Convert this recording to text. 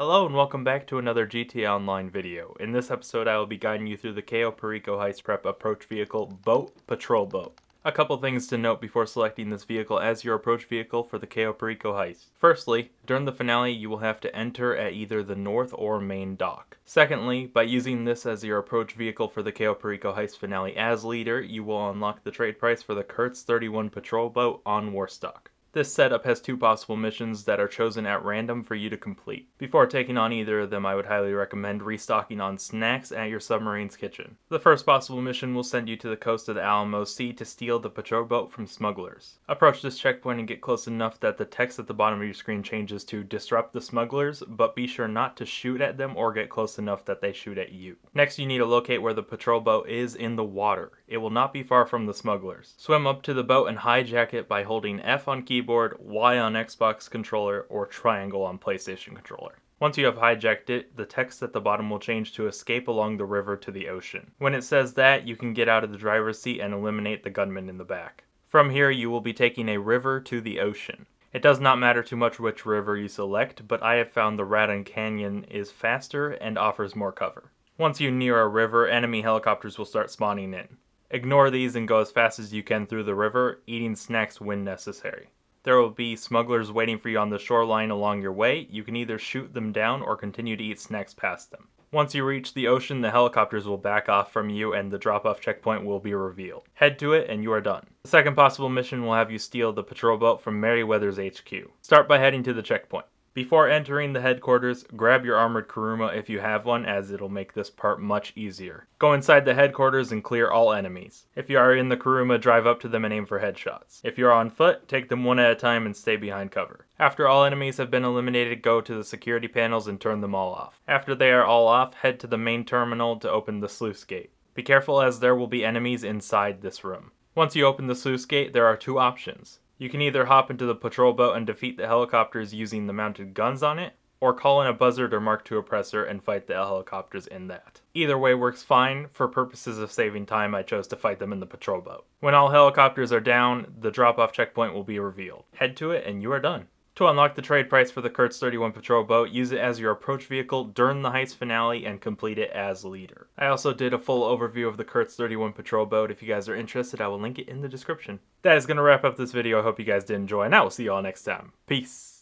Hello and welcome back to another GTA Online video. In this episode I will be guiding you through the Cayo Perico Heist Prep approach vehicle boat patrol boat. A couple things to note before selecting this vehicle as your approach vehicle for the Cayo Perico heist. Firstly, during the finale you will have to enter at either the north or main dock. Secondly, by using this as your approach vehicle for the Cayo Perico heist finale as leader, you will unlock the trade price for the Kurtz 31 patrol boat on Warstock. This setup has two possible missions that are chosen at random for you to complete. Before taking on either of them, I would highly recommend restocking on snacks at your submarine's kitchen. The first possible mission will send you to the coast of the Alamo Sea to steal the patrol boat from smugglers. Approach this checkpoint and get close enough that the text at the bottom of your screen changes to disrupt the smugglers, but be sure not to shoot at them or get close enough that they shoot at you. Next, you need to locate where the patrol boat is in the water. It will not be far from the smugglers. Swim up to the boat and hijack it by holding F on keyboard Y on Xbox controller, or triangle on PlayStation controller. Once you have hijacked it, the text at the bottom will change to escape along the river to the ocean. When it says that, you can get out of the driver's seat and eliminate the gunman in the back. From here, you will be taking a river to the ocean. It does not matter too much which river you select, but I have found the Raton Canyon is faster and offers more cover. Once you near a river, enemy helicopters will start spawning in. Ignore these and go as fast as you can through the river, eating snacks when necessary. There will be smugglers waiting for you on the shoreline along your way. You can either shoot them down or continue to eat snacks past them. Once you reach the ocean, the helicopters will back off from you and the drop-off checkpoint will be revealed. Head to it and you are done. The second possible mission will have you steal the patrol boat from Merryweather's HQ. Start by heading to the checkpoint. Before entering the headquarters, grab your armored Kuruma if you have one as it'll make this part much easier. Go inside the headquarters and clear all enemies. If you are in the Kuruma, drive up to them and aim for headshots. If you're on foot, take them one at a time and stay behind cover. After all enemies have been eliminated, go to the security panels and turn them all off. After they are all off, head to the main terminal to open the sluice gate. Be careful as there will be enemies inside this room. Once you open the sluice gate, there are two options. You can either hop into the patrol boat and defeat the helicopters using the mounted guns on it, or call in a buzzard or Mark II oppressor and fight the helicopters in that. Either way works fine. For purposes of saving time, I chose to fight them in the patrol boat. When all helicopters are down, the drop-off checkpoint will be revealed. Head to it and you are done. To unlock the trade price for the Kurtz 31 patrol boat, use it as your approach vehicle during the heist finale and complete it as leader. I also did a full overview of the Kurtz 31 patrol boat. If you guys are interested, I will link it in the description. That is going to wrap up this video. I hope you guys did enjoy, and I will see you all next time. Peace.